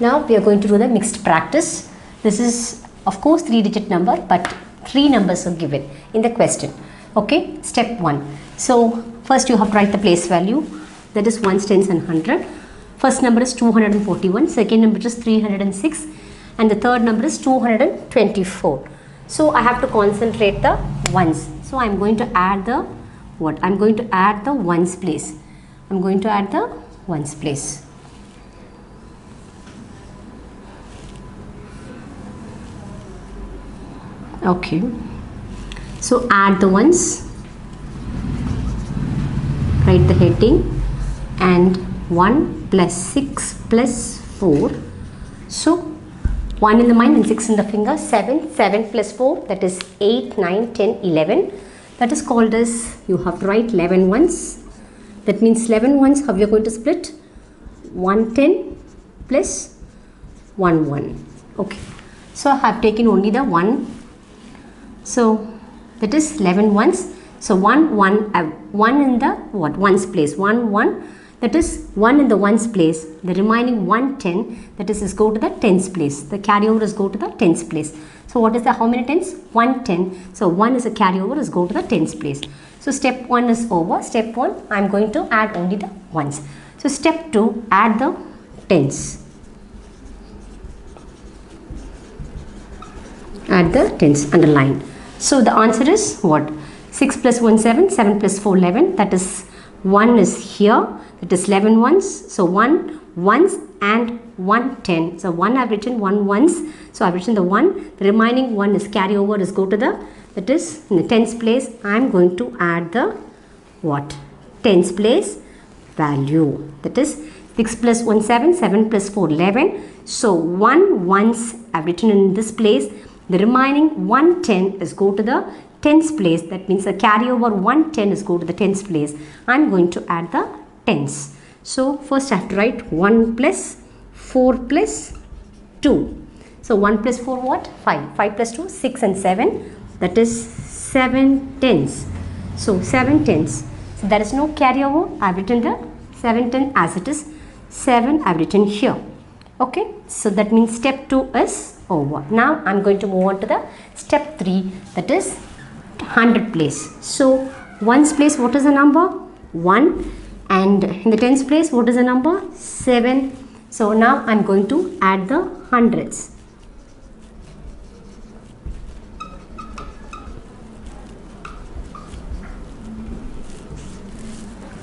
Now we are going to do the mixed practice. This is of course three digit number but three numbers are given in the question. Okay, step 1. So first you have to write the place value that is ones, tens and hundred. First number is 241, second number is 306 and the third number is 224. So I have to concentrate the ones. So I am going to add the what? I am going to add the ones place. I am going to add the ones place. Okay. So add the ones. Write the heading. And 1 plus 6 plus 4. So 1 in the mind and 6 in the finger. 7 7 plus 4 that is 8 9 10 11 that is called as you have to write 11 ones. That means 11 ones how you are going to split? 110 plus 1 1 okay. So I have taken only the 1 so that is 11 ones. So 1 1 uh, 1 in the what ones place. 1 1 that is 1 in the ones place. The remaining 110 that is is go to the tens place. The carryover is go to the tens place. So what is the how many tens? 110 so 1 is a carryover is go to the tens place. So step 1 is over. Step 1 I am going to add only the ones. So step 2 add the tens. Add the tens underline so the answer is what? 6 plus 1 7 7 plus 4 11 that is 1 is here. That is 11 ones. So 1 ones and 1 10 so 1 I've written 1 ones. So I've written the 1 the remaining 1 is carry over is go to the that is in the tens place. I'm going to add the what? Tens place value. That is 6 plus 1 7 7 plus 4 11 so 1 ones I've written in this place the remaining 110 is go to the tens place. That means the carryover 110 is go to the tens place. I'm going to add the tens. So first I have to write 1 plus 4 plus 2 so 1 plus 4 what? 5 5 plus 2 6 and 7 that is 7 tens. So 7 tens. So there is no carryover. I've written the 7 10 as it is. 7 I've written here. Okay? So that means step 2 is over now I'm going to move on to the step 3 that is 100 place. So ones place what is the number? 1 and in the tens place what is the number? 7 so now I'm going to add the hundreds.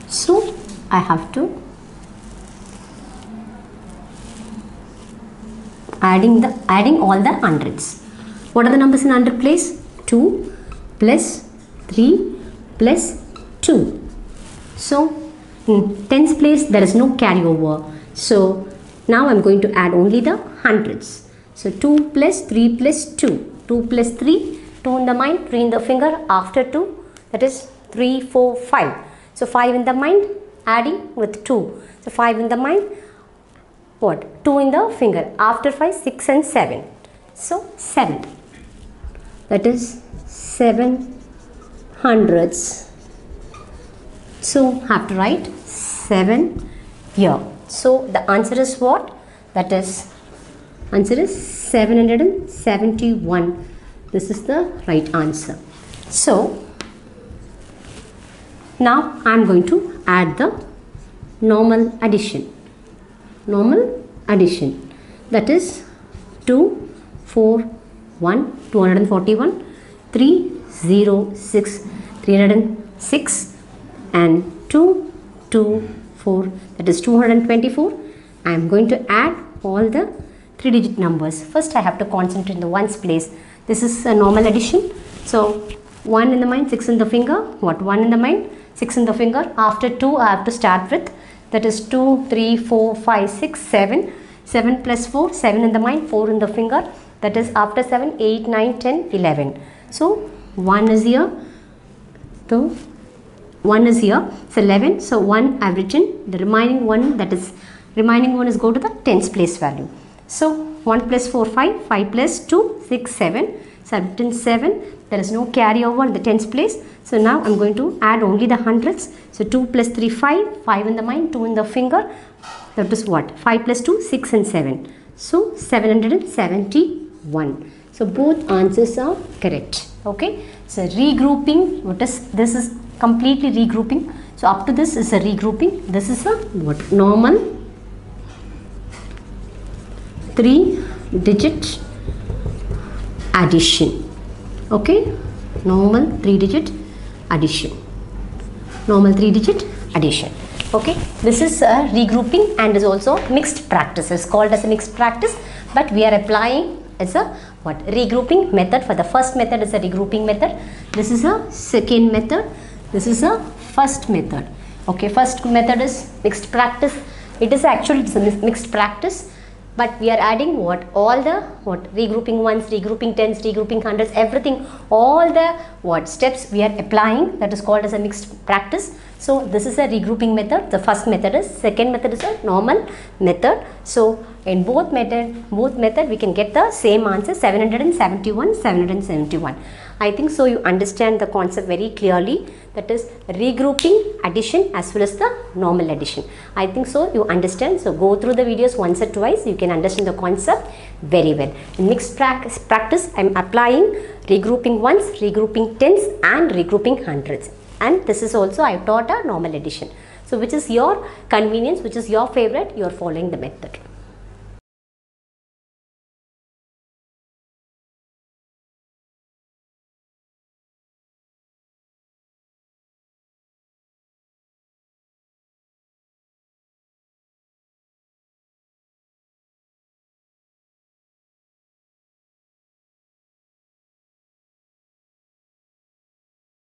So I have to adding the adding all the hundreds. What are the numbers in hundred place? 2 plus 3 plus 2 so in tens place there is no carryover. So now I'm going to add only the hundreds. So 2 plus 3 plus 2 2 plus 3 2 in the mind 3 in the finger after 2 that is 3 4 5 so 5 in the mind adding with 2 so 5 in the mind what? 2 in the finger. After 5 6 and 7 so 7 that is 7 hundreds. So have to write 7 here. So the answer is what? That is answer is 771 this is the right answer. So now I am going to add the normal addition normal addition. That is 2 4 1 241 3 0 6 306 and 2 2 4 that is 224 I am going to add all the three digit numbers. First I have to concentrate in the ones place. This is a normal addition. So 1 in the mind 6 in the finger. What? 1 in the mind 6 in the finger. After 2 I have to start with that is 2 3 4 5 6 7 7 plus 4 7 in the mind 4 in the finger. That is after 7 8 9 10 11 so 1 is here. So 1 is here. So 11 so 1 I've written. The remaining one that is remaining one is go to the tens place value. So 1 plus 4 5 5 plus 2 6 7 so 7 there is no carryover in the tens place. So now I'm going to add only the hundreds. So 2 plus 3 5 5 in the mind 2 in the finger. That is what? 5 plus 2 6 and 7 so 771 so both answers are correct. Okay? So regrouping what is this is completely regrouping. So up to this is a regrouping. This is a what? Normal 3 digit addition. Okay? Normal 3 digit addition. Normal 3 digit addition. Okay? This is a regrouping and is also mixed practice. It's called as a mixed practice but we are applying as a what? Regrouping method. For the first method is a regrouping method. This is a second method. This is a first method. Okay? First method is mixed practice. It is actually it's a mixed practice but we are adding what? All the what? Regrouping ones regrouping tens regrouping hundreds everything. All the what? Steps we are applying that is called as a mixed practice so this is a regrouping method. The first method is second method is a normal method. So in both method both method we can get the same answer 771 771 i think so you understand the concept very clearly. That is regrouping addition as well as the normal addition. I think so you understand. So go through the videos once or twice. You can understand the concept very well. In mixed prac- practice i'm applying regrouping ones regrouping tens and regrouping hundreds and this is also i taught a normal addition so which is your convenience which is your favorite you are following the method